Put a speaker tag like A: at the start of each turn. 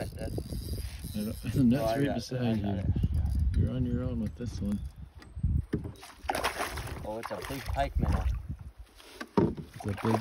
A: big.
B: The net's
A: oh,
B: right
A: got
B: beside you.
A: it.
B: You're on your own with this one.
A: Oh, it's a big pike minnow.
B: It's a big